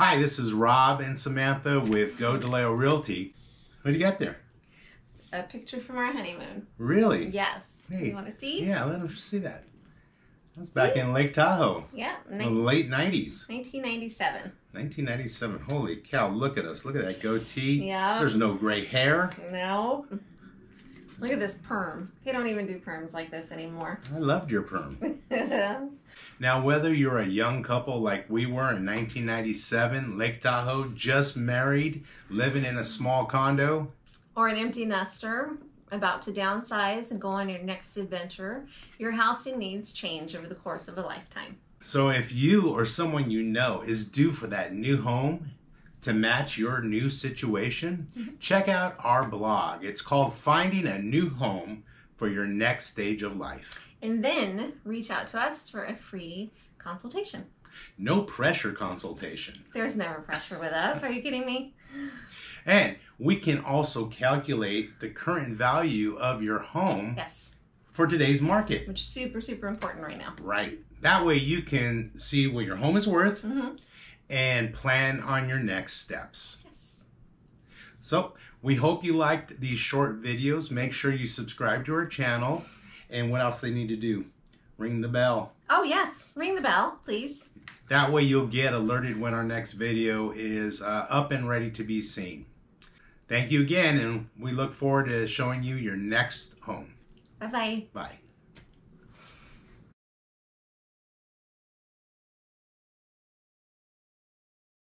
Hi, this is Rob and Samantha with Go Daleo Realty. What do you got there? A picture from our honeymoon. Really? Yes. Hey. You want to see? Yeah, let them see that. That's back in Lake Tahoe, Yeah. in the late 90s. 1997. 1997. Holy cow, look at us. Look at that goatee. Yeah. There's no gray hair. No. Look at this perm. They don't even do perms like this anymore. I loved your perm. Now, whether you're a young couple like we were in 1997, Lake Tahoe, just married, living in a small condo, or an empty nester about to downsize and go on your next adventure, your housing needs change over the course of a lifetime. So if you or someone you know is due for that new home to match your new situation, check out our blog. It's called Finding a New Home for Your Next Stage of Life. And then reach out to us for a free consultation. No pressure consultation. There's never pressure with us. Are you kidding me? And we can also calculate the current value of your home Yes. for today's market. Which is super, super important right now. Right. That way you can see what your home is worth Mm-hmm. And plan on your next steps. Yes. So we hope you liked these short videos. Make sure you subscribe to our channel. And what else they need to do? Ring the bell. Oh, yes. Ring the bell, please. That way you'll get alerted when our next video is uh, up and ready to be seen. Thank you again, and we look forward to showing you your next home. Bye bye. Bye.